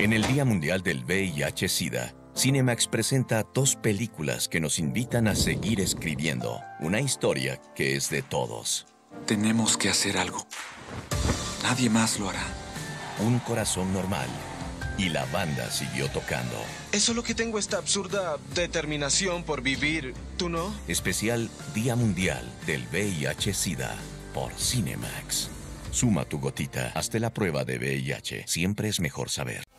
En el Día Mundial del VIH-Sida, Cinemax presenta dos películas que nos invitan a seguir escribiendo una historia que es de todos. Tenemos que hacer algo. Nadie más lo hará. Un corazón normal. Y la banda siguió tocando. Es solo que tengo esta absurda determinación por vivir. ¿Tú no? Especial Día Mundial del VIH-Sida por Cinemax. Suma tu gotita. Hazte la prueba de VIH. Siempre es mejor saber.